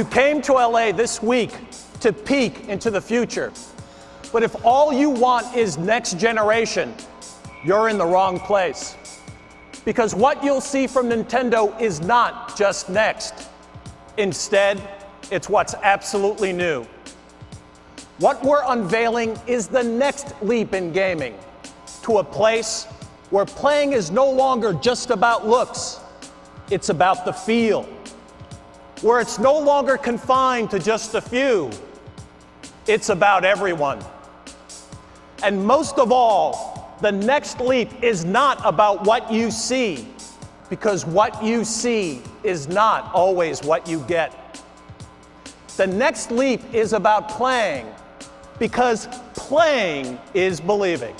You came to LA this week to peek into the future. But if all you want is next generation, you're in the wrong place. Because what you'll see from Nintendo is not just next. Instead, it's what's absolutely new. What we're unveiling is the next leap in gaming to a place where playing is no longer just about looks, it's about the feel. Where it's no longer confined to just a few, it's about everyone. And most of all, the next leap is not about what you see, because what you see is not always what you get. The next leap is about playing, because playing is believing.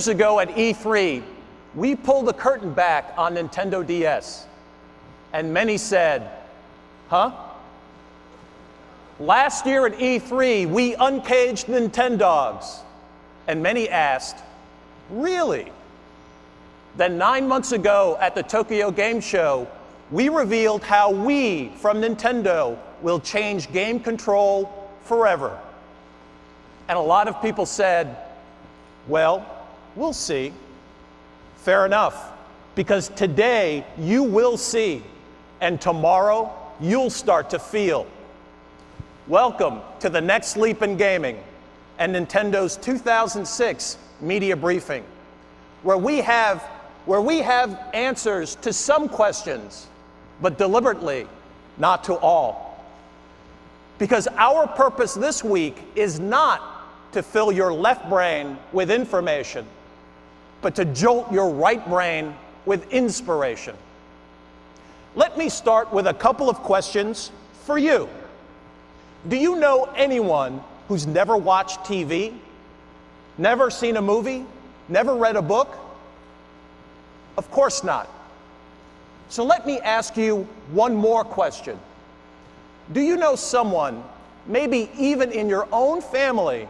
Years ago at E3, we pulled the curtain back on Nintendo DS, and many said, Huh? Last year at E3, we uncaged Nintendogs, and many asked, Really? Then, nine months ago at the Tokyo Game Show, we revealed how we from Nintendo will change game control forever. And a lot of people said, well, we'll see. Fair enough, because today you will see, and tomorrow you'll start to feel. Welcome to the next leap in gaming and Nintendo's 2006 media briefing, where we have, where we have answers to some questions, but deliberately not to all. Because our purpose this week is not to fill your left brain with information, but to jolt your right brain with inspiration. Let me start with a couple of questions for you. Do you know anyone who's never watched TV, never seen a movie, never read a book? Of course not. So let me ask you one more question. Do you know someone, maybe even in your own family,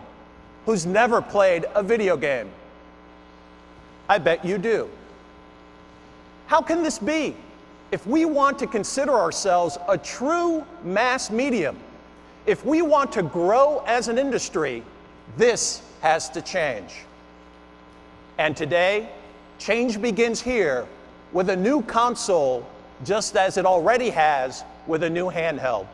who's never played a video game? I bet you do. How can this be? If we want to consider ourselves a true mass medium, if we want to grow as an industry, this has to change. And today, change begins here with a new console, just as it already has with a new handheld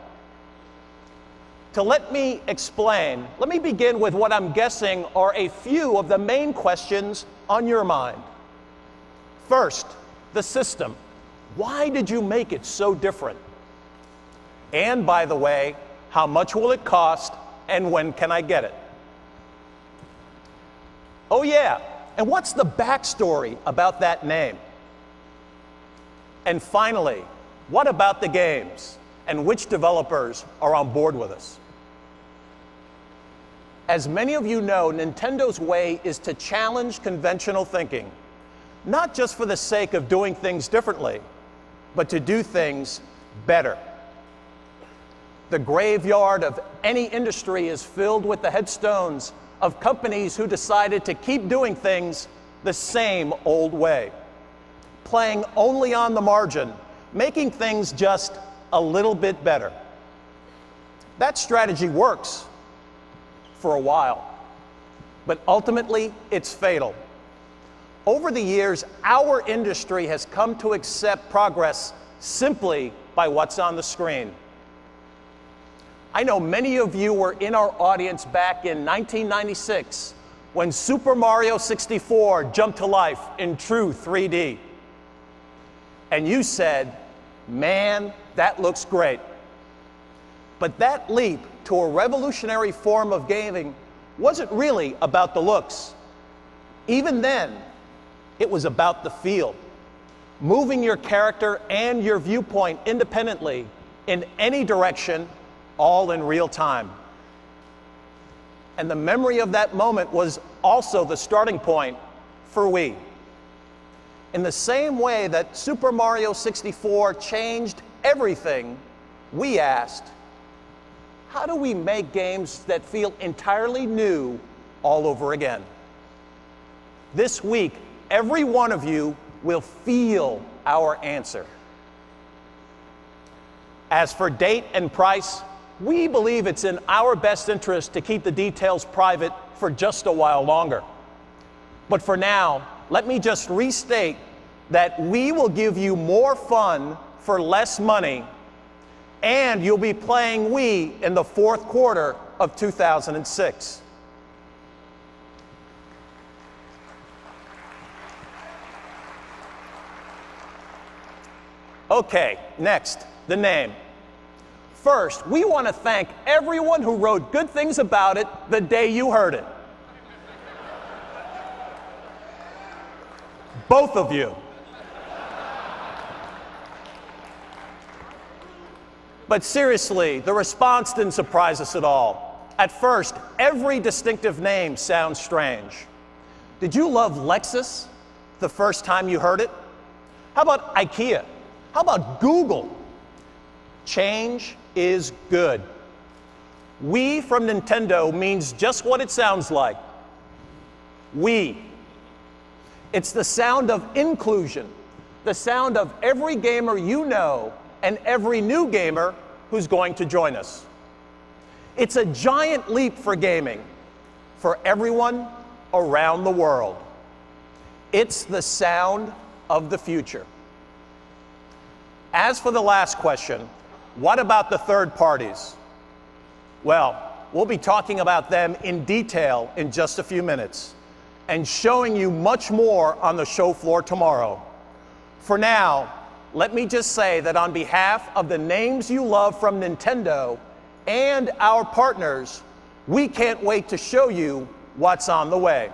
to let me explain, let me begin with what I'm guessing are a few of the main questions on your mind. First, the system. Why did you make it so different? And by the way, how much will it cost and when can I get it? Oh, yeah, and what's the backstory about that name? And finally, what about the games and which developers are on board with us? As many of you know, Nintendo's way is to challenge conventional thinking, not just for the sake of doing things differently, but to do things better. The graveyard of any industry is filled with the headstones of companies who decided to keep doing things the same old way, playing only on the margin, making things just a little bit better. That strategy works for a while, but ultimately it's fatal. Over the years, our industry has come to accept progress simply by what's on the screen. I know many of you were in our audience back in 1996 when Super Mario 64 jumped to life in true 3D. And you said, man, that looks great. But that leap to a revolutionary form of gaming wasn't really about the looks. Even then, it was about the feel, moving your character and your viewpoint independently in any direction, all in real time. And the memory of that moment was also the starting point for Wii. In the same way that Super Mario 64 changed everything, we asked, how do we make games that feel entirely new all over again? This week, every one of you will feel our answer. As for date and price, we believe it's in our best interest to keep the details private for just a while longer. But for now, let me just restate that we will give you more fun for less money and you'll be playing Wii in the fourth quarter of 2006. Okay, next, the name. First, we want to thank everyone who wrote good things about it the day you heard it. Both of you. But seriously, the response didn't surprise us at all. At first, every distinctive name sounds strange. Did you love Lexus the first time you heard it? How about IKEA? How about Google? Change is good. We from Nintendo means just what it sounds like. We. It's the sound of inclusion, the sound of every gamer you know and every new gamer who's going to join us. It's a giant leap for gaming for everyone around the world. It's the sound of the future. As for the last question, what about the third parties? Well, we'll be talking about them in detail in just a few minutes and showing you much more on the show floor tomorrow. For now, let me just say that on behalf of the names you love from Nintendo and our partners, we can't wait to show you what's on the way.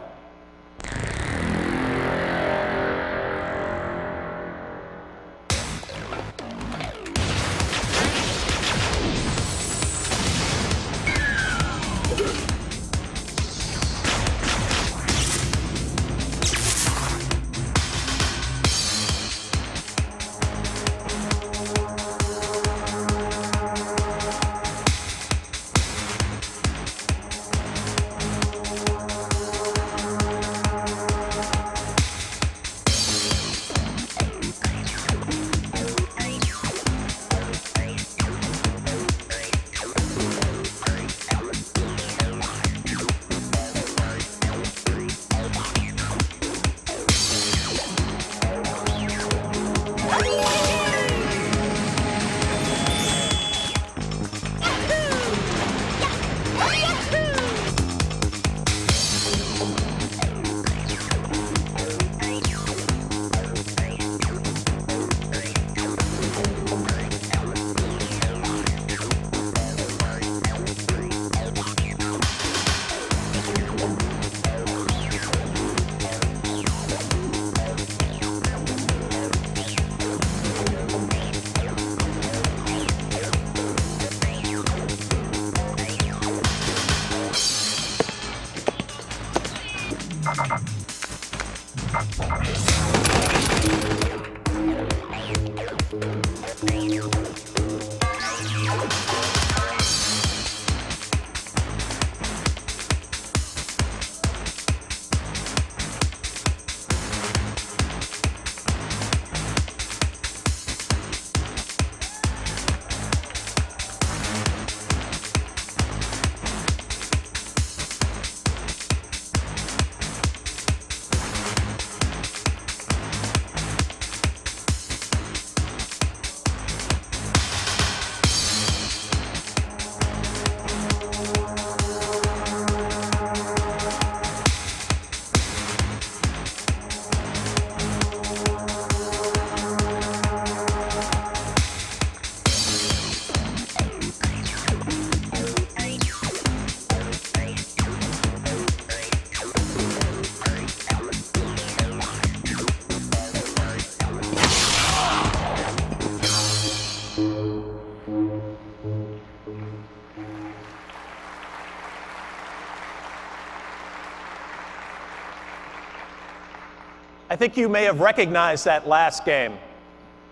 I think you may have recognized that last game.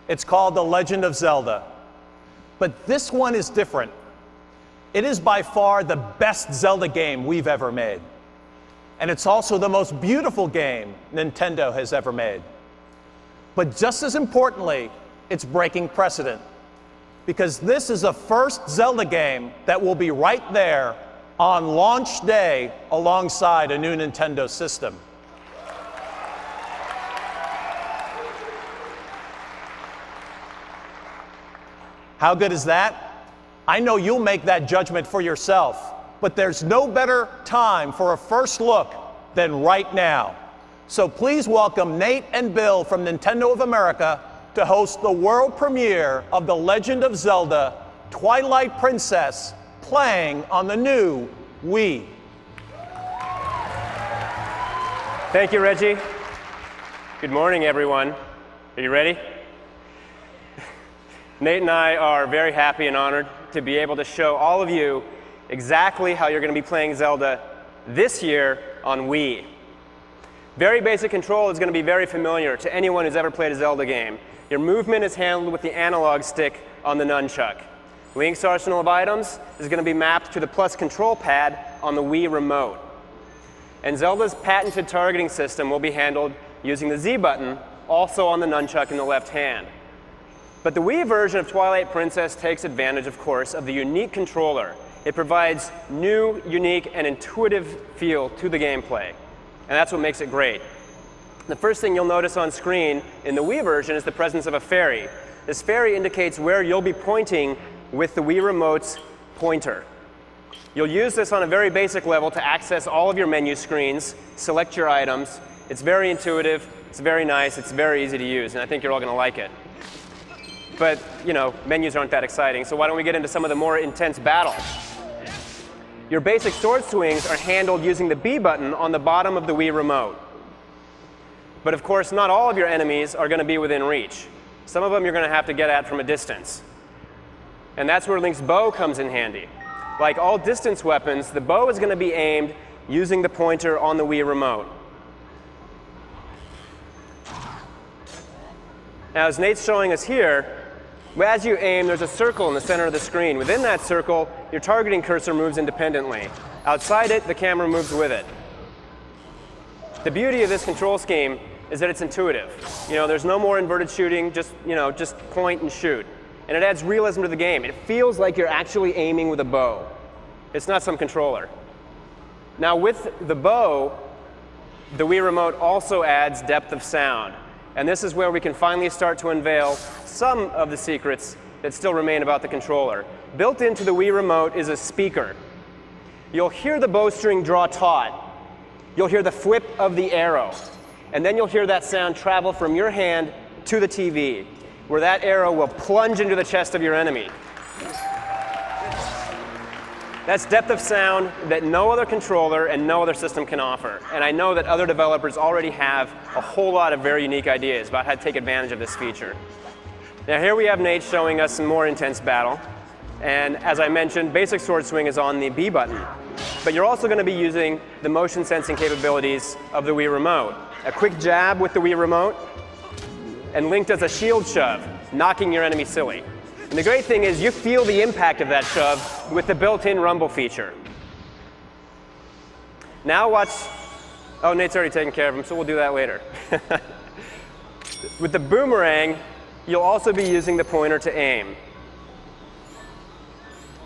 It's called The Legend of Zelda. But this one is different. It is by far the best Zelda game we've ever made. And it's also the most beautiful game Nintendo has ever made. But just as importantly, it's breaking precedent. Because this is the first Zelda game that will be right there on launch day alongside a new Nintendo system. How good is that? I know you'll make that judgment for yourself, but there's no better time for a first look than right now. So please welcome Nate and Bill from Nintendo of America to host the world premiere of The Legend of Zelda Twilight Princess playing on the new Wii. Thank you, Reggie. Good morning, everyone. Are you ready? Nate and I are very happy and honored to be able to show all of you exactly how you're going to be playing Zelda this year on Wii. Very basic control is going to be very familiar to anyone who's ever played a Zelda game. Your movement is handled with the analog stick on the nunchuk. Link's arsenal of items is going to be mapped to the plus control pad on the Wii remote. And Zelda's patented targeting system will be handled using the Z button, also on the nunchuk in the left hand. But the Wii version of Twilight Princess takes advantage, of course, of the unique controller. It provides new, unique, and intuitive feel to the gameplay. And that's what makes it great. The first thing you'll notice on screen in the Wii version is the presence of a fairy. This fairy indicates where you'll be pointing with the Wii Remote's pointer. You'll use this on a very basic level to access all of your menu screens, select your items. It's very intuitive, it's very nice, it's very easy to use, and I think you're all going to like it. But, you know, menus aren't that exciting, so why don't we get into some of the more intense battle? Your basic sword swings are handled using the B button on the bottom of the Wii remote. But of course, not all of your enemies are going to be within reach. Some of them you're going to have to get at from a distance. And that's where Link's bow comes in handy. Like all distance weapons, the bow is going to be aimed using the pointer on the Wii remote. Now, as Nate's showing us here, as you aim, there's a circle in the center of the screen. Within that circle, your targeting cursor moves independently. Outside it, the camera moves with it. The beauty of this control scheme is that it's intuitive. You know, there's no more inverted shooting, just, you know, just point and shoot. And it adds realism to the game. It feels like you're actually aiming with a bow. It's not some controller. Now, with the bow, the Wii Remote also adds depth of sound. And this is where we can finally start to unveil some of the secrets that still remain about the controller. Built into the Wii Remote is a speaker. You'll hear the bowstring draw taut. You'll hear the flip of the arrow. And then you'll hear that sound travel from your hand to the TV, where that arrow will plunge into the chest of your enemy. That's depth of sound that no other controller and no other system can offer. And I know that other developers already have a whole lot of very unique ideas about how to take advantage of this feature. Now here we have Nate showing us some more intense battle. And as I mentioned, basic sword swing is on the B button. But you're also going to be using the motion sensing capabilities of the Wii Remote. A quick jab with the Wii Remote, and linked as a shield shove, knocking your enemy silly. And the great thing is you feel the impact of that shove with the built-in rumble feature. Now watch, oh, Nate's already taken care of him, so we'll do that later. with the boomerang, you'll also be using the pointer to aim.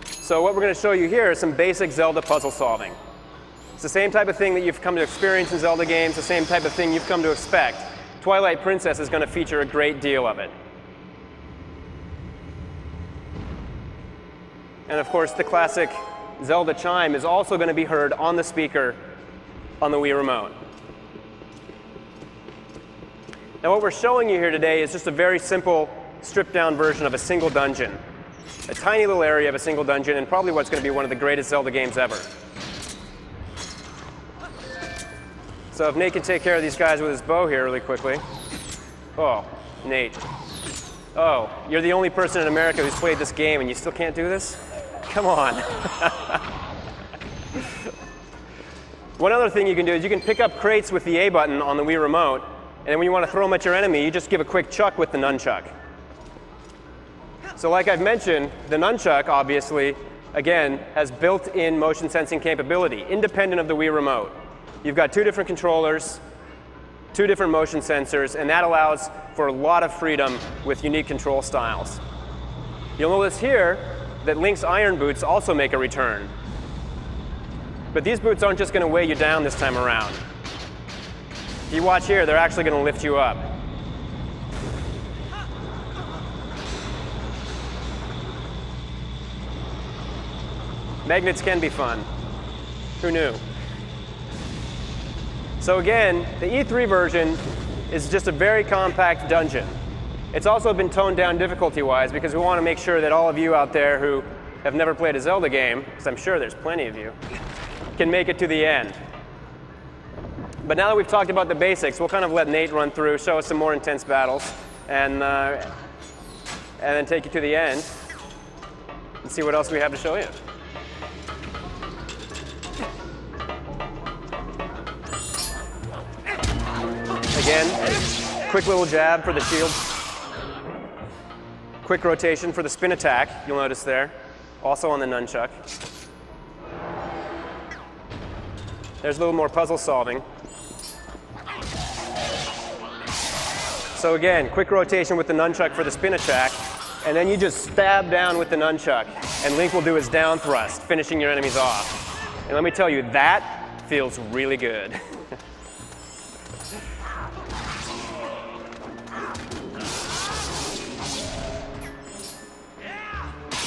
So what we're going to show you here is some basic Zelda puzzle solving. It's the same type of thing that you've come to experience in Zelda games, the same type of thing you've come to expect. Twilight Princess is going to feature a great deal of it. And of course, the classic Zelda chime is also going to be heard on the speaker on the Wii Remote. Now, what we're showing you here today is just a very simple, stripped down version of a single dungeon. A tiny little area of a single dungeon, and probably what's going to be one of the greatest Zelda games ever. So, if Nate can take care of these guys with his bow here really quickly. Oh, Nate. Oh, you're the only person in America who's played this game and you still can't do this? Come on. One other thing you can do is you can pick up crates with the A button on the Wii Remote, and then when you want to throw them at your enemy, you just give a quick chuck with the nunchuk. So like I've mentioned, the nunchuk, obviously, again, has built-in motion sensing capability, independent of the Wii Remote. You've got two different controllers, two different motion sensors, and that allows for a lot of freedom with unique control styles. You'll notice here that Link's iron boots also make a return. But these boots aren't just going to weigh you down this time around. If you watch here, they're actually going to lift you up. Magnets can be fun. Who knew? So again, the E3 version is just a very compact dungeon. It's also been toned down difficulty-wise because we want to make sure that all of you out there who have never played a Zelda game, because I'm sure there's plenty of you, can make it to the end. But now that we've talked about the basics, we'll kind of let Nate run through, show us some more intense battles, and, uh, and then take you to the end and see what else we have to show you. Again, quick little jab for the shield. Quick rotation for the spin attack, you'll notice there. Also on the nunchuk. There's a little more puzzle solving. So again, quick rotation with the nunchuk for the spin attack, and then you just stab down with the nunchuk, and Link will do his down thrust, finishing your enemies off. And let me tell you, that feels really good.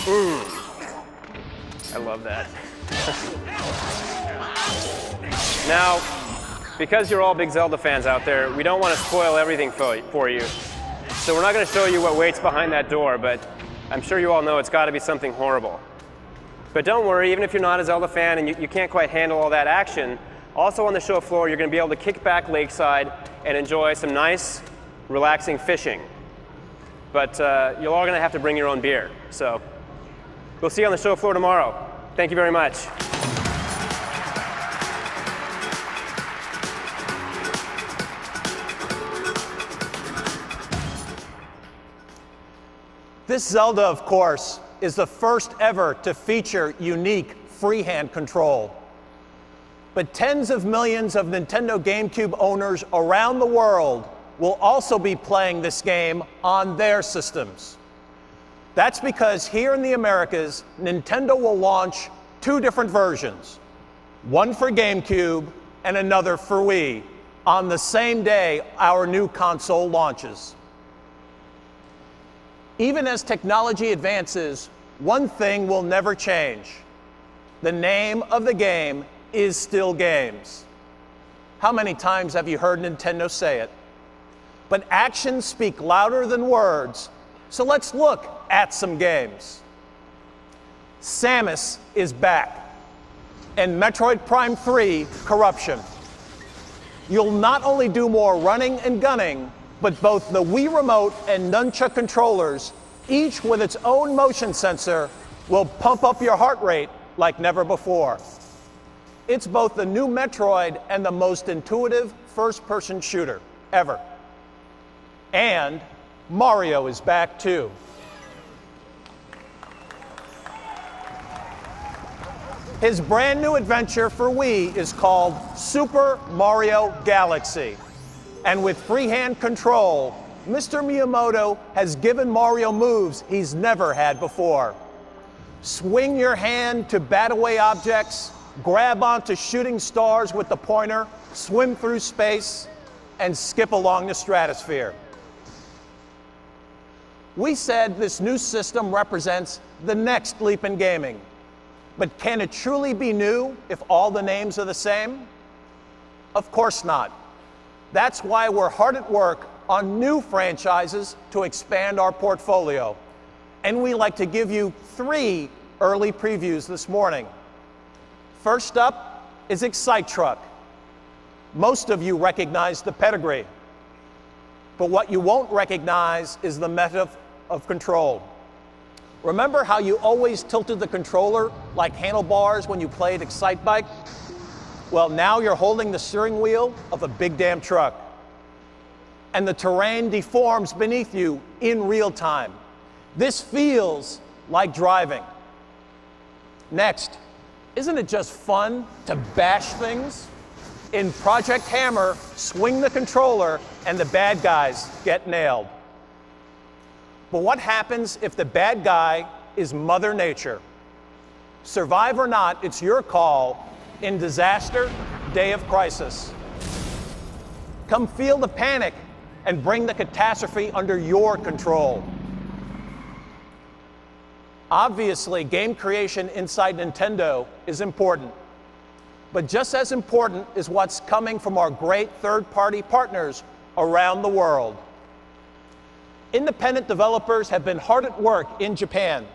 mm. I love that. now, because you're all big Zelda fans out there, we don't want to spoil everything for you. So we're not going to show you what waits behind that door, but I'm sure you all know it's got to be something horrible. But don't worry, even if you're not a Zelda fan and you, you can't quite handle all that action, also on the show floor, you're going to be able to kick back lakeside and enjoy some nice, relaxing fishing. But uh, you're all going to have to bring your own beer. So we'll see you on the show floor tomorrow. Thank you very much. This Zelda, of course, is the first ever to feature unique freehand control. But tens of millions of Nintendo GameCube owners around the world will also be playing this game on their systems. That's because here in the Americas, Nintendo will launch two different versions one for GameCube and another for Wii on the same day our new console launches. Even as technology advances, one thing will never change. The name of the game is still games. How many times have you heard Nintendo say it? But actions speak louder than words, so let's look at some games. Samus is back, and Metroid Prime 3 Corruption. You'll not only do more running and gunning, but both the Wii Remote and Nunchuk controllers, each with its own motion sensor, will pump up your heart rate like never before. It's both the new Metroid and the most intuitive first person shooter ever. And Mario is back too. His brand new adventure for Wii is called Super Mario Galaxy. And with freehand control, Mr. Miyamoto has given Mario moves he's never had before. Swing your hand to bat away objects, grab onto shooting stars with the pointer, swim through space, and skip along the stratosphere. We said this new system represents the next leap in gaming. But can it truly be new if all the names are the same? Of course not. That's why we're hard at work on new franchises to expand our portfolio. And we like to give you three early previews this morning. First up is Excite Truck. Most of you recognize the pedigree, but what you won't recognize is the method of control. Remember how you always tilted the controller like handlebars when you played Excitebike? Well, now you're holding the steering wheel of a big damn truck. And the terrain deforms beneath you in real time. This feels like driving. Next, isn't it just fun to bash things? In Project Hammer, swing the controller and the bad guys get nailed. But what happens if the bad guy is Mother Nature? Survive or not, it's your call in disaster, day of crisis. Come feel the panic and bring the catastrophe under your control. Obviously, game creation inside Nintendo is important. But just as important is what's coming from our great third party partners around the world. Independent developers have been hard at work in Japan.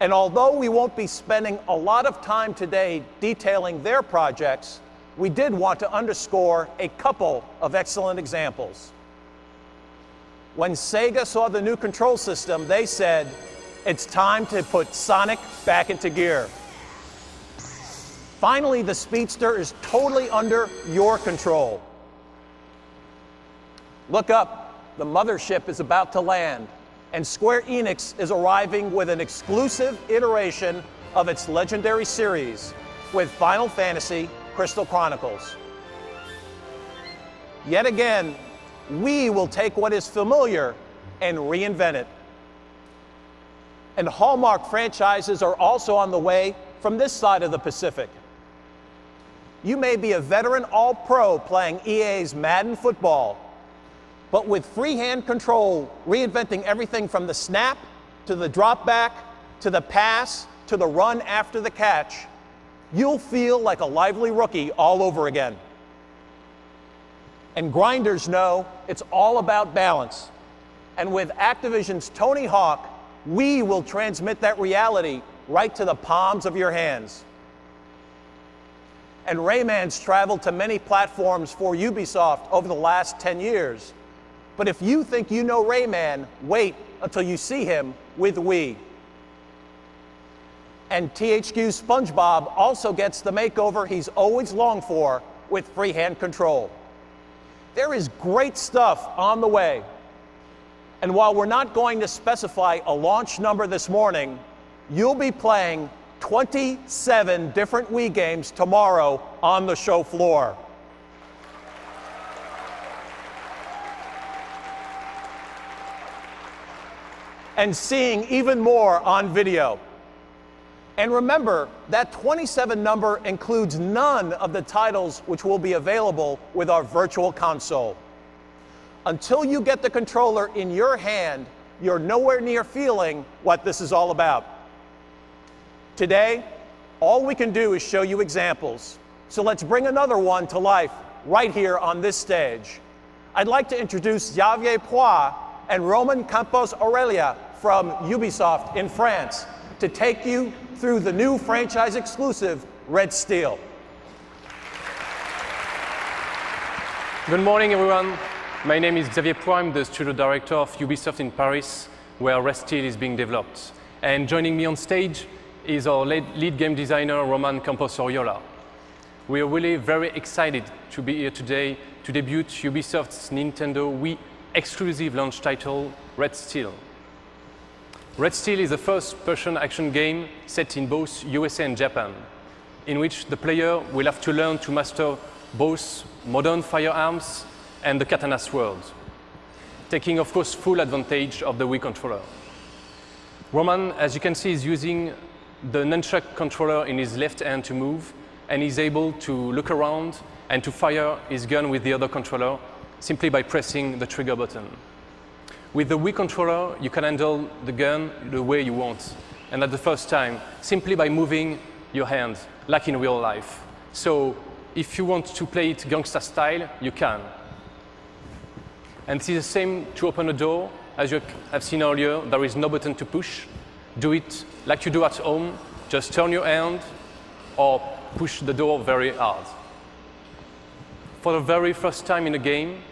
And although we won't be spending a lot of time today detailing their projects, we did want to underscore a couple of excellent examples. When Sega saw the new control system, they said, it's time to put Sonic back into gear. Finally, the Speedster is totally under your control. Look up, the mothership is about to land, and Square Enix is arriving with an exclusive iteration of its legendary series with Final Fantasy Crystal Chronicles. Yet again, we will take what is familiar and reinvent it. And Hallmark franchises are also on the way from this side of the Pacific. You may be a veteran all pro playing EA's Madden football, but with freehand control, reinventing everything from the snap to the drop back to the pass to the run after the catch, you'll feel like a lively rookie all over again. And grinders know it's all about balance. And with Activision's Tony Hawk, we will transmit that reality right to the palms of your hands. And Rayman's traveled to many platforms for Ubisoft over the last 10 years. But if you think you know Rayman, wait until you see him with Wii. And THQ's SpongeBob also gets the makeover he's always longed for with freehand control. There is great stuff on the way. And while we're not going to specify a launch number this morning, you'll be playing 27 different Wii games tomorrow on the show floor. And seeing even more on video. And remember, that 27 number includes none of the titles which will be available with our virtual console. Until you get the controller in your hand, you're nowhere near feeling what this is all about. Today, all we can do is show you examples. So let's bring another one to life right here on this stage. I'd like to introduce Xavier Poix and Roman Campos Oriola from Ubisoft in France to take you through the new franchise exclusive Red Steel. Good morning, everyone. My name is Xavier I'm the studio director of Ubisoft in Paris, where Red Steel is being developed. And joining me on stage is our lead game designer, Roman Campos Oriola. We are really very excited to be here today to debut Ubisoft's Nintendo Wii exclusive launch title, Red Steel. Red Steel is the first-person action game set in both USA and Japan, in which the player will have to learn to master both modern firearms and the katana sword, taking, of course, full advantage of the Wii controller. Roman, as you can see, is using the nunchuk controller in his left hand to move, and he's able to look around and to fire his gun with the other controller simply by pressing the trigger button. With the Wii controller, you can handle the gun the way you want, and at the first time, simply by moving your hand, like in real life. So if you want to play it gangster style, you can. And it is the same to open a door. As you have seen earlier, there is no button to push. Do it like you do at home. Just turn your hand or push the door very hard. For the very first time in a game,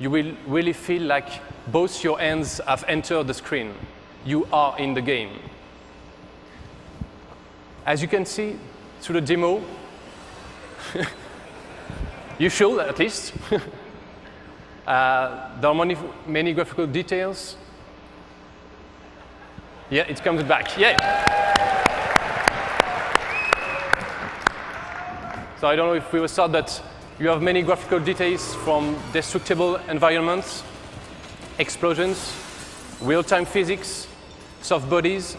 you will really feel like both your hands have entered the screen. You are in the game. As you can see through the demo, you should at least. uh, there are many, many graphical details. Yeah, it comes back. Yeah. So I don't know if we will start that you have many graphical details from destructible environments, explosions, real-time physics, soft bodies,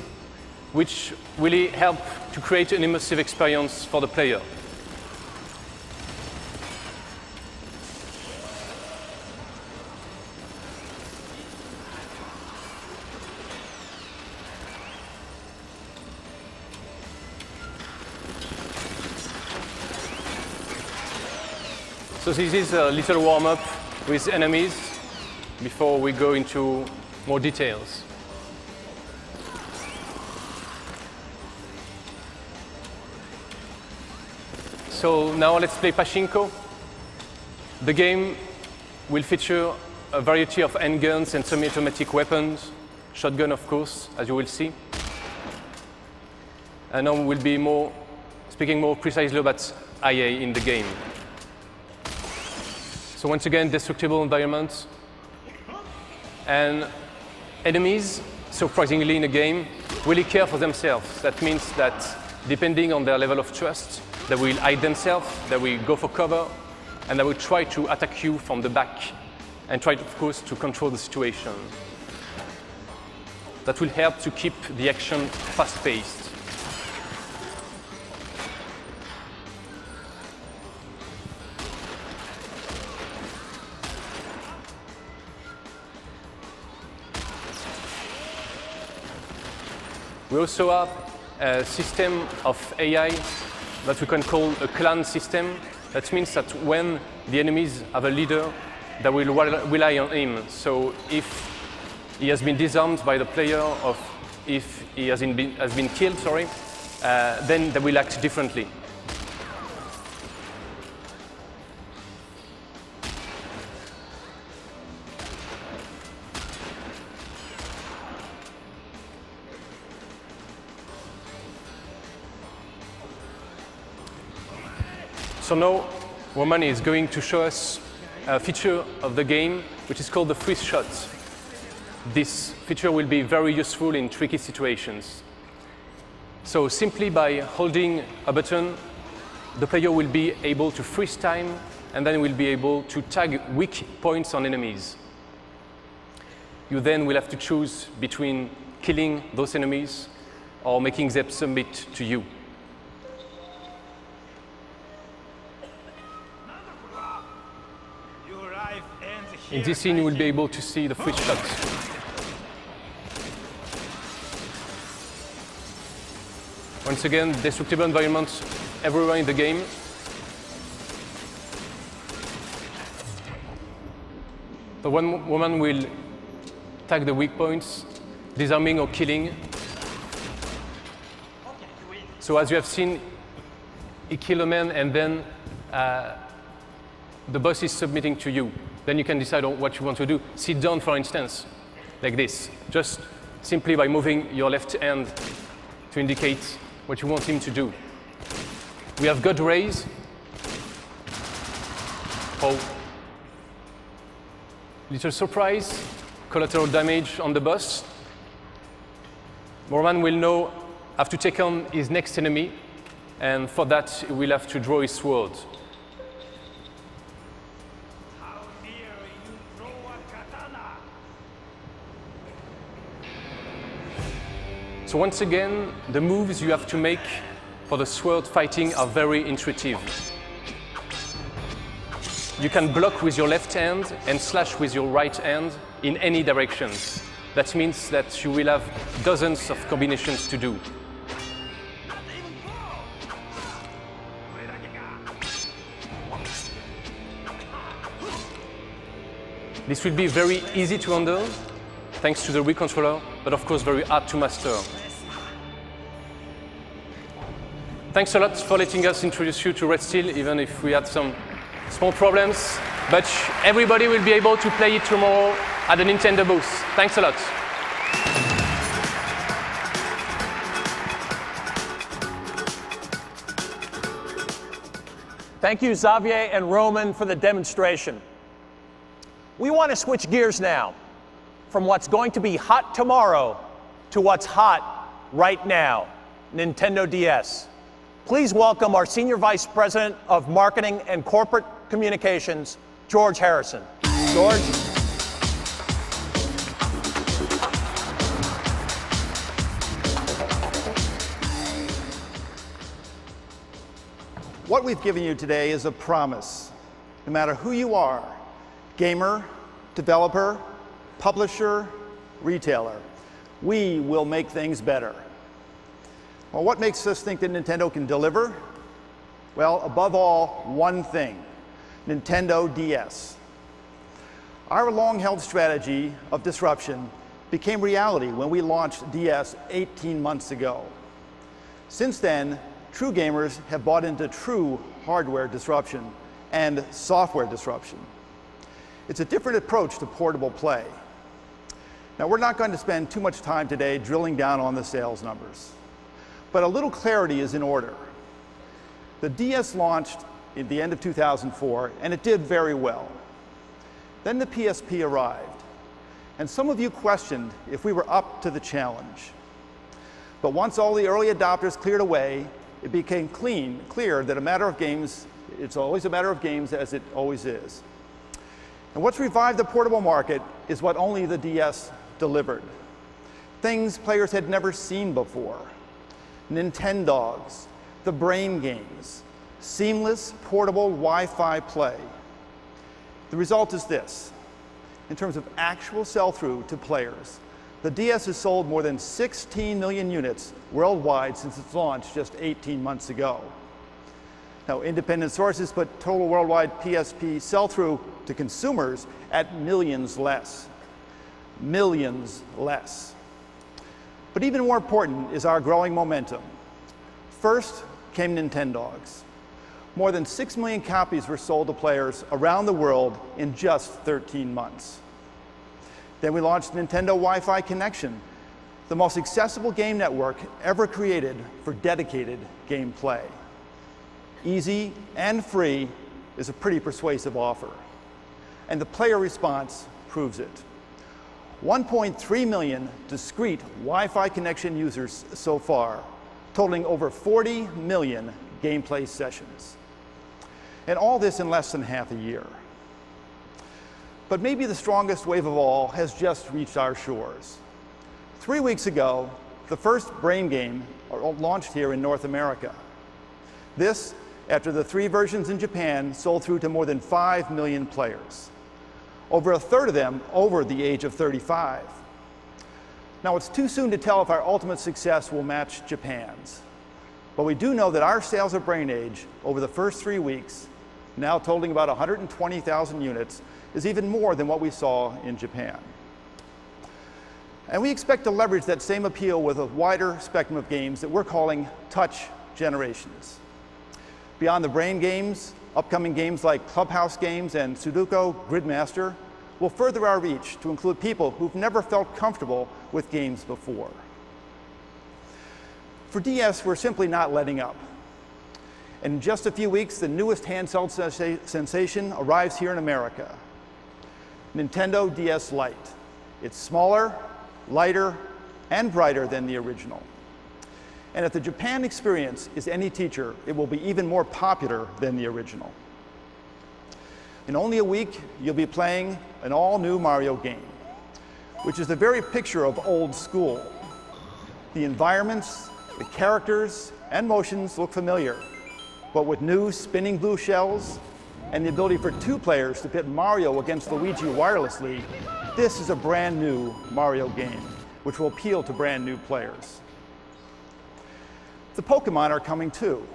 which really help to create an immersive experience for the player. So this is a little warm-up with enemies before we go into more details. So now let's play Pachinko. The game will feature a variety of handguns and semi-automatic weapons, shotgun of course, as you will see. And now we'll be more, speaking more precisely about IA in the game. So once again, destructible environments, And enemies, surprisingly in a game, really care for themselves. That means that depending on their level of trust, they will hide themselves, they will go for cover, and they will try to attack you from the back and try, of course, to control the situation. That will help to keep the action fast-paced. We also have a system of AI that we can call a clan system. That means that when the enemies have a leader, they will rely on him. So if he has been disarmed by the player, or if he has been, has been killed, sorry, uh, then they will act differently. So now Roman is going to show us a feature of the game which is called the freeze shot. This feature will be very useful in tricky situations. So simply by holding a button, the player will be able to freeze time and then will be able to tag weak points on enemies. You then will have to choose between killing those enemies or making them submit to you. In this scene, you will be able to see the freeze shots. Once again, destructible environments everywhere in the game. The one woman will tag the weak points, disarming or killing. So as you have seen, he killed a man and then uh, the boss is submitting to you. Then you can decide on what you want to do. Sit down, for instance, like this, just simply by moving your left hand to indicate what you want him to do. We have God rays. Oh. Little surprise, collateral damage on the boss. Roman will now have to take on his next enemy, and for that he will have to draw his sword. So once again, the moves you have to make for the sword fighting are very intuitive. You can block with your left hand and slash with your right hand in any directions. That means that you will have dozens of combinations to do. This will be very easy to handle thanks to the Wii controller, but of course very hard to master. Thanks a lot for letting us introduce you to Red Steel, even if we had some small problems. But everybody will be able to play it tomorrow at the Nintendo booth. Thanks a lot. Thank you, Xavier and Roman, for the demonstration. We want to switch gears now from what's going to be hot tomorrow to what's hot right now Nintendo DS. Please welcome our Senior Vice President of Marketing and Corporate Communications, George Harrison. George? What we've given you today is a promise. No matter who you are gamer, developer, publisher, retailer we will make things better. Well, what makes us think that Nintendo can deliver? Well, above all, one thing Nintendo DS. Our long held strategy of disruption became reality when we launched DS 18 months ago. Since then, true gamers have bought into true hardware disruption and software disruption. It's a different approach to portable play. Now, we're not going to spend too much time today drilling down on the sales numbers. But a little clarity is in order. The DS launched at the end of 2004, and it did very well. Then the PSP arrived. and some of you questioned if we were up to the challenge. But once all the early adopters cleared away, it became clean, clear that a matter of games, it's always a matter of games as it always is. And what's revived the portable market is what only the DS delivered. Things players had never seen before. Nintendogs, the brain games, seamless portable Wi-Fi play. The result is this. In terms of actual sell-through to players, the DS has sold more than 16 million units worldwide since its launch just 18 months ago. Now, independent sources put total worldwide PSP sell-through to consumers at millions less. Millions less. But even more important is our growing momentum. First came Nintendogs. More than 6 million copies were sold to players around the world in just 13 months. Then we launched Nintendo Wi-Fi Connection, the most accessible game network ever created for dedicated gameplay. Easy and free is a pretty persuasive offer. And the player response proves it. 1.3 million discrete Wi-Fi connection users so far, totaling over 40 million gameplay sessions. And all this in less than half a year. But maybe the strongest wave of all has just reached our shores. Three weeks ago, the first Brain game uh, launched here in North America. This, after the three versions in Japan sold through to more than 5 million players. Over a third of them over the age of 35. Now, it's too soon to tell if our ultimate success will match Japan's. But we do know that our sales of Brain Age over the first three weeks, now totaling about 120,000 units, is even more than what we saw in Japan. And we expect to leverage that same appeal with a wider spectrum of games that we're calling touch generations. Beyond the brain games, upcoming games like Clubhouse games and Sudoku Gridmaster will further our reach to include people who've never felt comfortable with games before. For DS, we're simply not letting up. In just a few weeks, the newest handheld sensation arrives here in America. Nintendo DS Lite. It's smaller, lighter, and brighter than the original. And if the Japan experience is any teacher, it will be even more popular than the original. In only a week, you'll be playing an all-new Mario game, which is the very picture of old school. The environments, the characters, and motions look familiar, but with new spinning blue shells and the ability for two players to pit Mario against Luigi wirelessly, this is a brand new Mario game, which will appeal to brand new players. The Pokemon are coming too.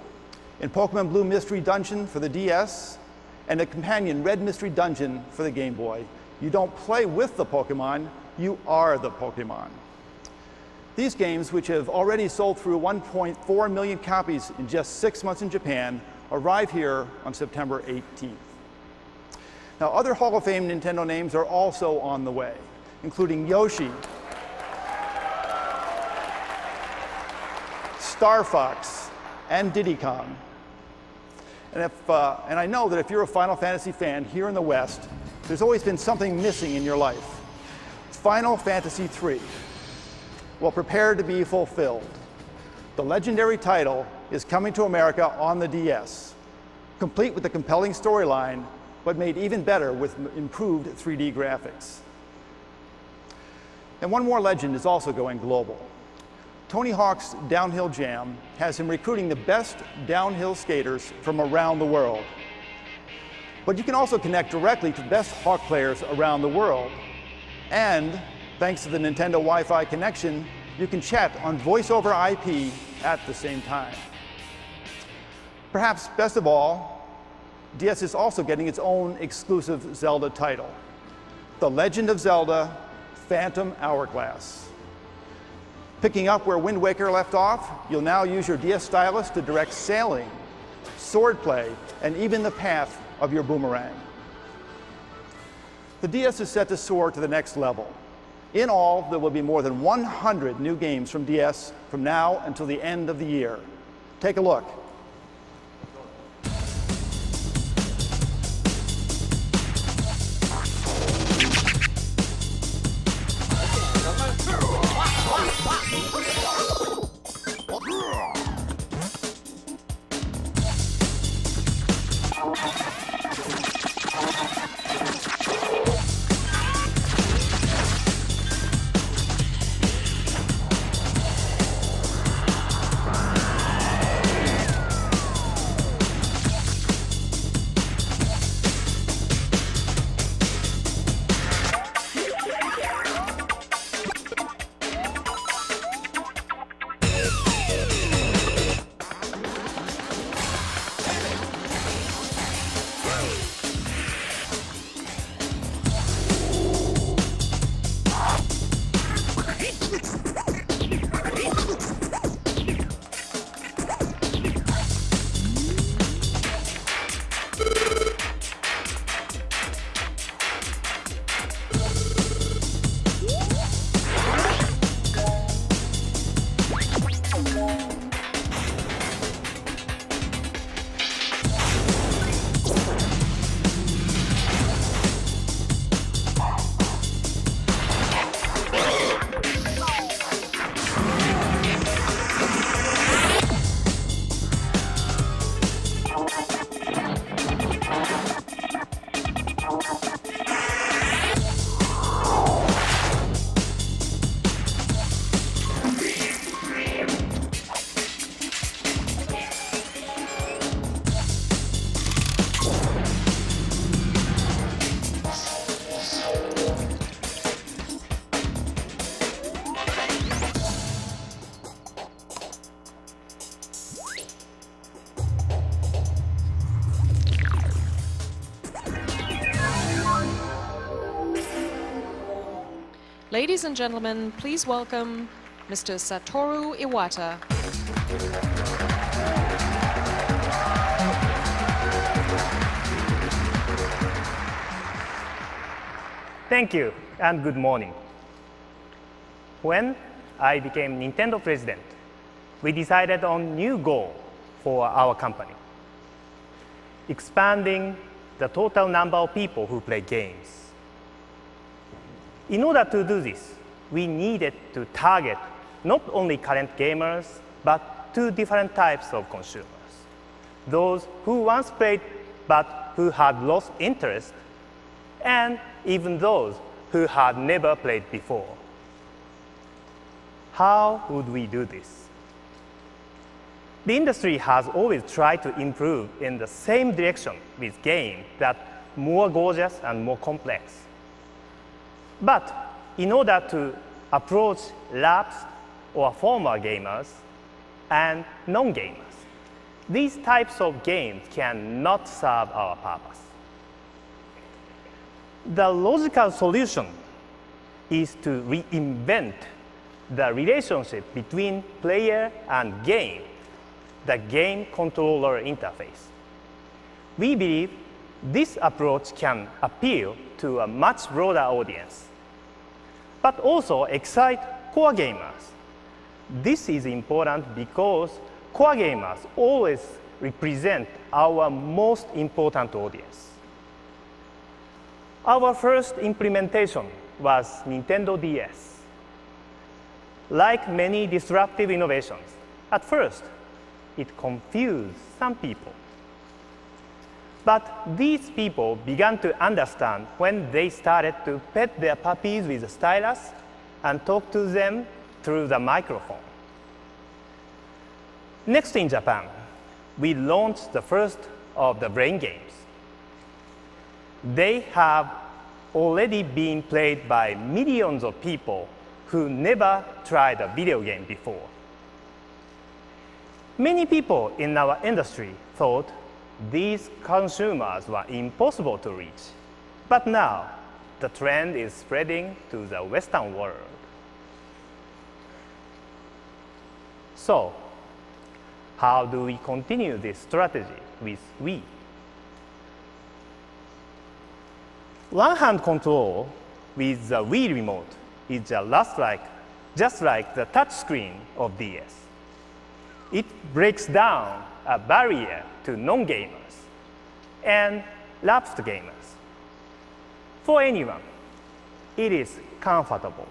In Pokemon Blue Mystery Dungeon for the DS, and a companion Red Mystery Dungeon for the Game Boy, you don't play with the Pokemon, you are the Pokemon. These games, which have already sold through 1.4 million copies in just six months in Japan, arrive here on September 18th. Now, other Hall of Fame Nintendo names are also on the way, including Yoshi, Star Fox, and Diddy Kong. And, if, uh, and I know that if you're a Final Fantasy fan here in the West, there's always been something missing in your life. Final Fantasy III. Well, prepare to be fulfilled. The legendary title is coming to America on the DS, complete with a compelling storyline, but made even better with improved 3D graphics. And one more legend is also going global. Tony Hawk's Downhill Jam has him recruiting the best downhill skaters from around the world. But you can also connect directly to the best Hawk players around the world. And thanks to the Nintendo Wi-Fi connection, you can chat on voice over IP at the same time. Perhaps best of all, DS is also getting its own exclusive Zelda title, The Legend of Zelda Phantom Hourglass. Picking up where Wind Waker left off, you'll now use your DS stylus to direct sailing, swordplay, and even the path of your boomerang. The DS is set to soar to the next level. In all, there will be more than 100 new games from DS from now until the end of the year. Take a look. Ladies and gentlemen, please welcome Mr. Satoru Iwata. Thank you and good morning. When I became Nintendo president, we decided on new goal for our company. Expanding the total number of people who play games. In order to do this, we needed to target not only current gamers, but two different types of consumers. Those who once played but who had lost interest, and even those who had never played before. How would we do this? The industry has always tried to improve in the same direction with games that more gorgeous and more complex. But in order to approach lapsed or former gamers and non-gamers, these types of games cannot serve our purpose. The logical solution is to reinvent the relationship between player and game, the game controller interface. We believe this approach can appeal to a much broader audience, but also excite core gamers. This is important because core gamers always represent our most important audience. Our first implementation was Nintendo DS. Like many disruptive innovations, at first, it confused some people. But these people began to understand when they started to pet their puppies with a stylus and talk to them through the microphone. Next in Japan, we launched the first of the brain games. They have already been played by millions of people who never tried a video game before. Many people in our industry thought these consumers were impossible to reach. But now, the trend is spreading to the Western world. So, how do we continue this strategy with Wii? One hand control with the Wii remote is just like, just like the touch screen of DS. It breaks down a barrier to non-gamers and lapsed gamers. For anyone, it is comfortable.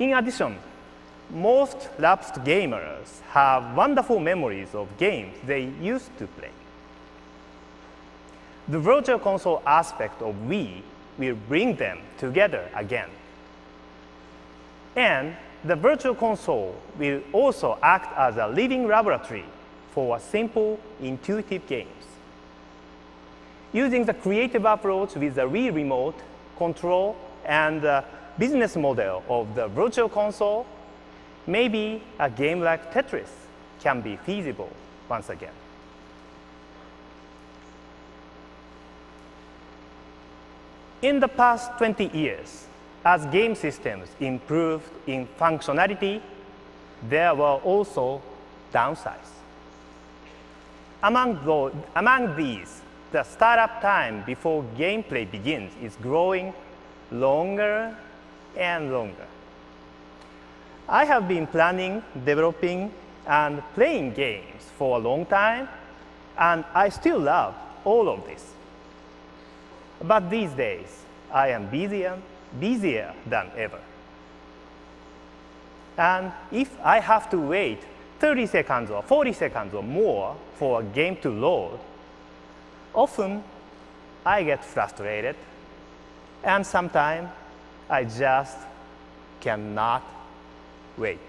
In addition, most lapsed gamers have wonderful memories of games they used to play. The virtual console aspect of Wii will bring them together again. And the virtual console will also act as a living laboratory for simple, intuitive games. Using the creative approach with the Wii Remote, control, and the business model of the virtual console, maybe a game like Tetris can be feasible once again. In the past 20 years, as game systems improved in functionality, there were also downsides. Among, those, among these, the startup time before gameplay begins is growing longer and longer. I have been planning, developing, and playing games for a long time, and I still love all of this. But these days, I am busier, busier than ever. And if I have to wait 30 seconds or 40 seconds or more for a game to load, often I get frustrated, and sometimes I just cannot wait.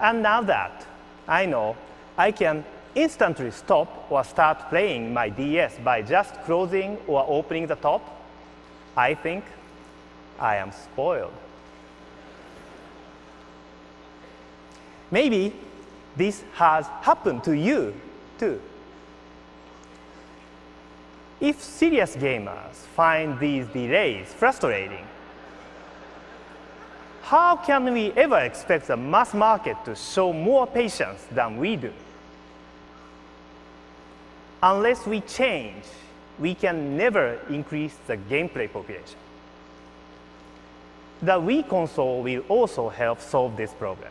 And now that I know I can instantly stop or start playing my DS by just closing or opening the top, I think I am spoiled. Maybe this has happened to you too. If serious gamers find these delays frustrating, how can we ever expect the mass market to show more patience than we do? Unless we change, we can never increase the gameplay population. The Wii console will also help solve this problem.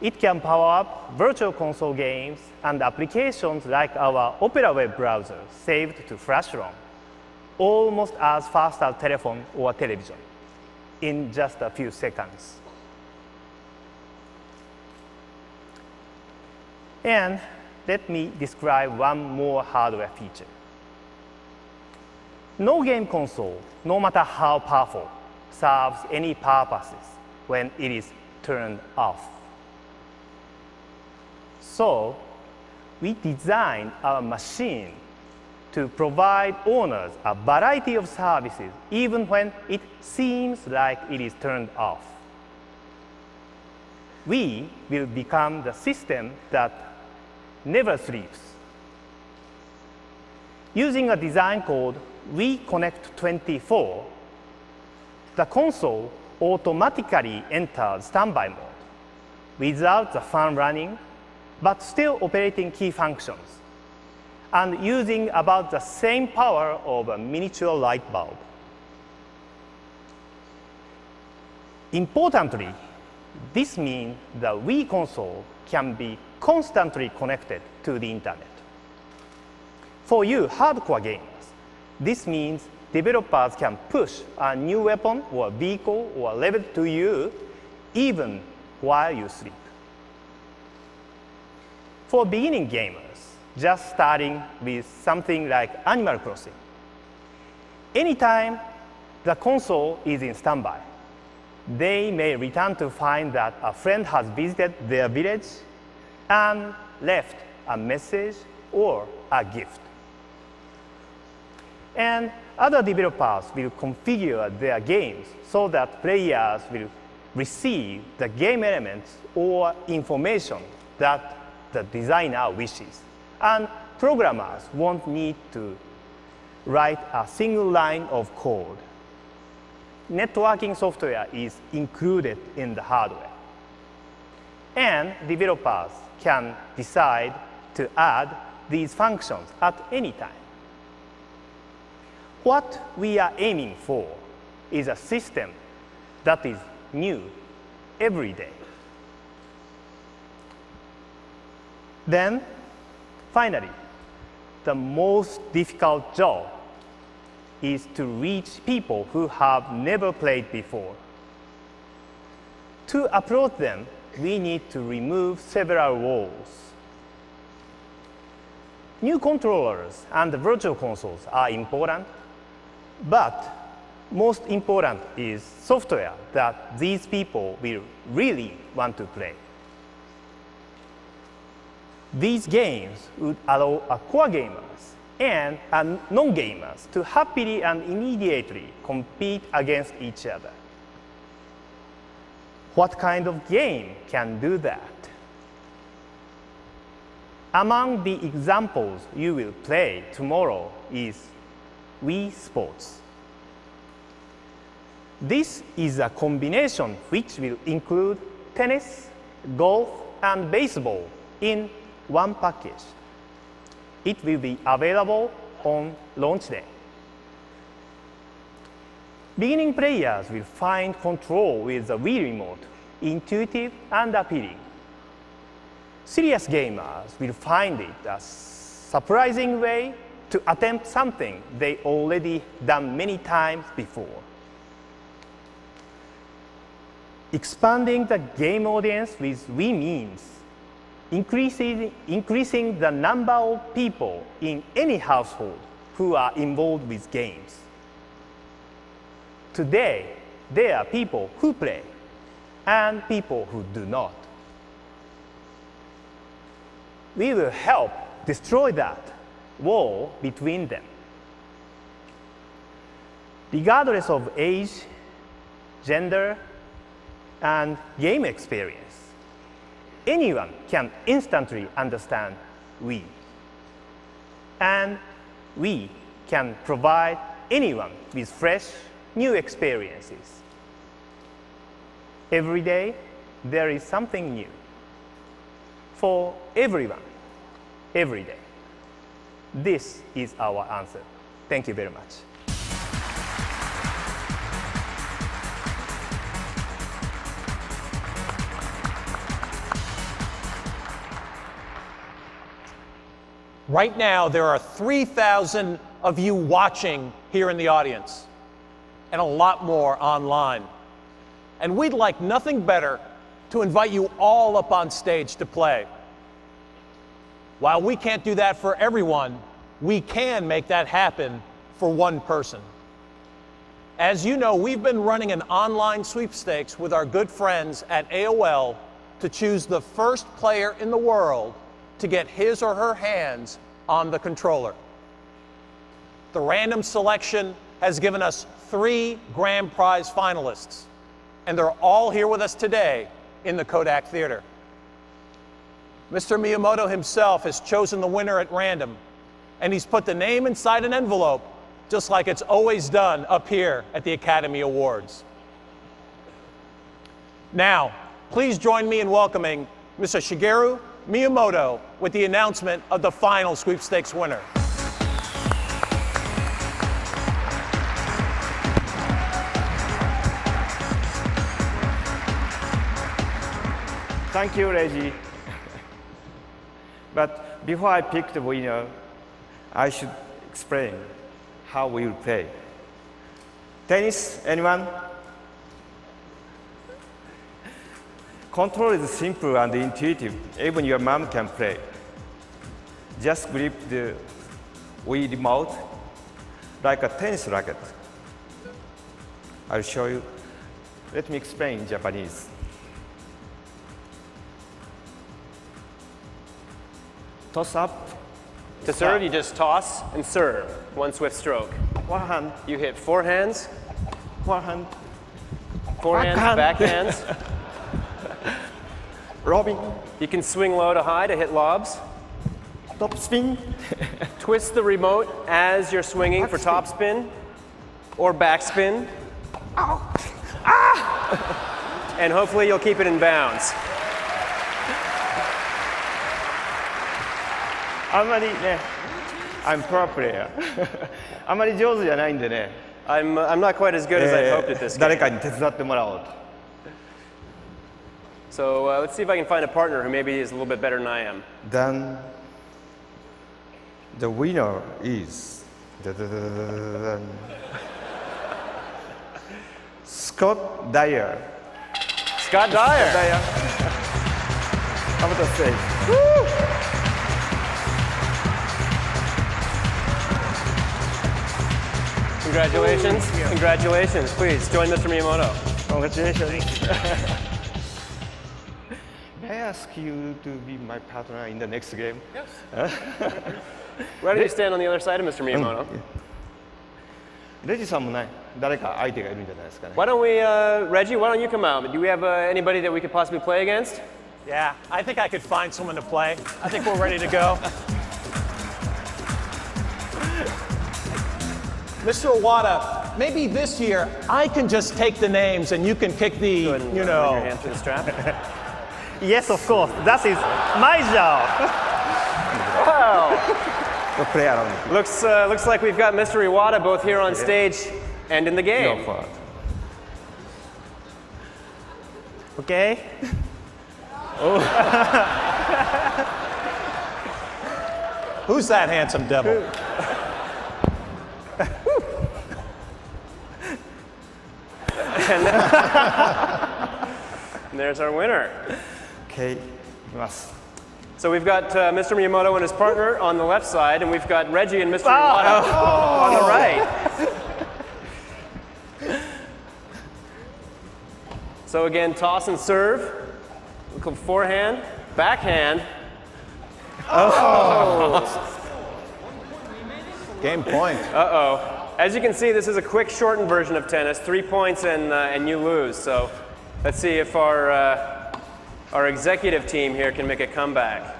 It can power up virtual console games and applications like our Opera web browser saved to flash ROM, almost as fast as telephone or television, in just a few seconds. And let me describe one more hardware feature. No game console, no matter how powerful, serves any purposes when it is turned off. So we designed our machine to provide owners a variety of services even when it seems like it is turned off. We will become the system that never sleeps. Using a design called WiiConnect24, the console automatically enters standby mode without the fan running but still operating key functions and using about the same power of a miniature light bulb. Importantly, this means the Wii console can be constantly connected to the internet. For you hardcore gamers, this means developers can push a new weapon or vehicle or level to you even while you sleep. For beginning gamers, just starting with something like Animal Crossing, anytime the console is in standby, they may return to find that a friend has visited their village and left a message or a gift. And other developers will configure their games so that players will receive the game elements or information that the designer wishes. And programmers won't need to write a single line of code. Networking software is included in the hardware. And developers can decide to add these functions at any time. What we are aiming for is a system that is new every day. Then, finally, the most difficult job is to reach people who have never played before. To approach them, we need to remove several walls. New controllers and virtual consoles are important, but most important is software that these people will really want to play. These games would allow core gamers and non-gamers to happily and immediately compete against each other. What kind of game can do that? Among the examples you will play tomorrow is Wii Sports. This is a combination which will include tennis, golf, and baseball in one package. It will be available on launch day. Beginning players will find control with the Wii Remote intuitive and appealing. Serious gamers will find it a surprising way to attempt something they already done many times before. Expanding the game audience with Wii means increasing, increasing the number of people in any household who are involved with games. Today, there are people who play and people who do not. We will help destroy that wall between them. Regardless of age, gender, and game experience, anyone can instantly understand Wii. And we can provide anyone with fresh, new experiences. Every day, there is something new for everyone, every day. This is our answer. Thank you very much. Right now, there are 3,000 of you watching here in the audience, and a lot more online. And we'd like nothing better to invite you all up on stage to play. While we can't do that for everyone, we can make that happen for one person. As you know, we've been running an online sweepstakes with our good friends at AOL to choose the first player in the world to get his or her hands on the controller. The random selection has given us three grand prize finalists, and they're all here with us today in the Kodak Theater. Mr. Miyamoto himself has chosen the winner at random, and he's put the name inside an envelope, just like it's always done up here at the Academy Awards. Now, please join me in welcoming Mr. Shigeru Miyamoto with the announcement of the final sweepstakes winner. Thank you, Reggie. But before I pick the winner, I should explain how we will play. Tennis, anyone? Control is simple and intuitive. Even your mom can play. Just grip the Wii remote like a tennis racket. I'll show you. Let me explain in Japanese. Toss up. To serve, you just toss and serve. One swift stroke. One hand, You hit forehands, one hand, forehands, Backhand. backhands. robin, You can swing low to high to hit lobs. top spin, Twist the remote as you're swinging for top spin or back backspin. And hopefully you'll keep it in bounds. あんまりね、I'm pro player あんまり上手じゃないんでね、 I'm, uh, I'm not quite as good as I え hoped at ー this 誰 game. かに手伝ってもらおうと。 So uh, let's see if I can find a partner who maybe is a little bit better than I am. Then the winner is da- da- da- da- da- da- da- Scott Dyer. Scott Dyer. Dyer. Come to stage. Congratulations. Congratulations. Please join Mr. Miyamoto. Congratulations. May I ask you to be my partner in the next game? Why don't you stand on the other side of Mr. Miyamoto? レジさんもない誰か相手がいるんじゃないですかね。 Why don't we, uh, Reggie, why don't you come out? Do we have uh, anybody that we could possibly play against? Yeah, I think I could find someone to play. I think we're ready to go. Mr. Iwata, maybe this year I can just take the names and you can kick the, Go ahead and you uh, run your know. hand through the strap. Yes, of course. That is my job. wow. So play around. Looks, uh, looks like we've got Mr. Iwata both here on stage and in the game. Go for it. Okay. Who's that handsome devil? and there's our winner. Okay. So we've got uh, Mr. Miyamoto and his partner on the left side, and we've got Reggie and Mr. Ah! Miyamoto oh. on the right. so again, toss and serve. Look forehand, backhand. Oh! oh! Game point. Uh-oh. As you can see, this is a quick, shortened version of tennis. Three points and, uh, and you lose. So let's see if our, uh, our executive team here can make a comeback.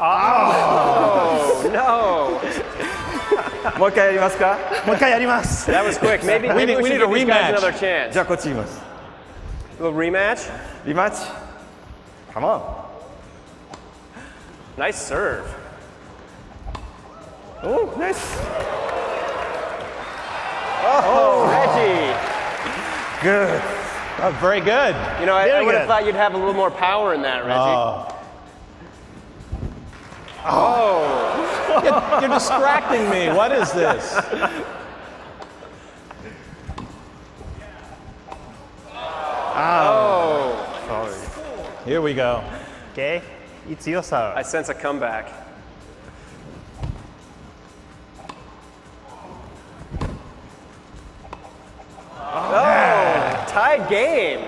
Oh, no. もう一回やりますかもう一回やります。 That was quick. Maybe, maybe we, need- we should need a give these guys rematch. another chance. じゃあこっち言います。 A little rematch. リマッチ Come on. Nice serve. Oh, nice. Oh, oh, Reggie. Good. Oh, very good. You know, I, I would have thought you'd have a little more power in that, Reggie. Oh. Oh. You're, you're distracting me. What is this? oh, Sorry. Here we go. Okay. It's your serve. I sense a comeback. Oh, tied game.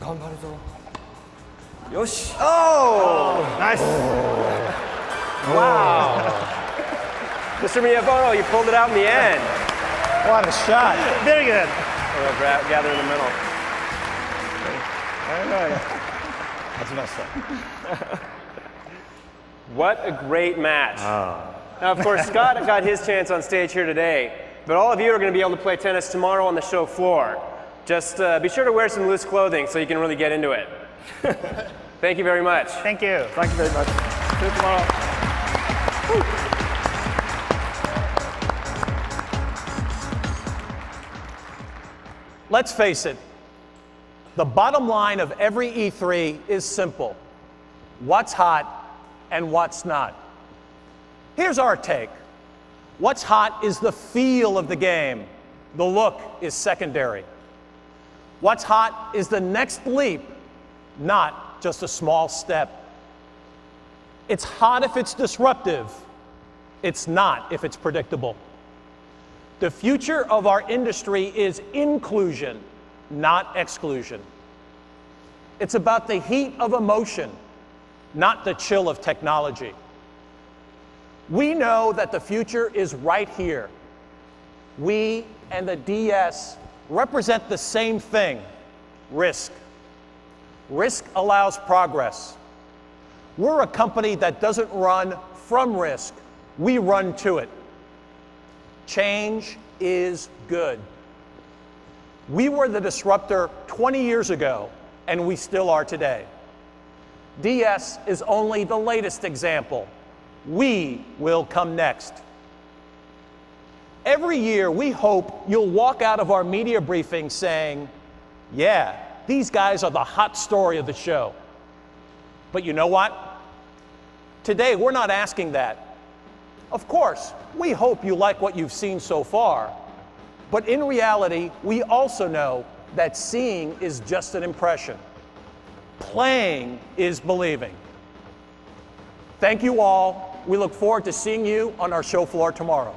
頑張るぞ。よし。 Nice. Mr. Miyamoto, you pulled it out in the end. What a shot. Very good. We'll gra- gather in the middle. 勝ちました。 What a great match. Now, of course, Scott got his chance on stage here today, but all of you are going to be able to play tennis tomorrow on the show floor. Just uh, be sure to wear some loose clothing so you can really get into it. Thank you very much. Thank you. Thank you very much. See you tomorrow. Let's face it, the bottom line of every E3 is simple what's hot and what's not. Here's our take what's hot is the feel of the game, the look is secondary. What's hot is the next leap, not just a small step. It's hot if it's disruptive, it's not if it's predictable. The future of our industry is inclusion, not exclusion. It's about the heat of emotion, not the chill of technology. We know that the future is right here. Wii and the DS represent the same thing risk. Risk allows progress. We're a company that doesn't run from risk, we run to it. Change is good. We were the disruptor 20 years ago, and we still are today. DS is only the latest example. Wii will come next. Every year, we hope you'll walk out of our media briefing saying, Yeah, these guys are the hot story of the show. But you know what? Today, we're not asking that. Of course, we hope you like what you've seen so far, But in reality, we also know that seeing is just an impression. Playing is believing. Thank you all. We look forward to seeing you on our show floor tomorrow.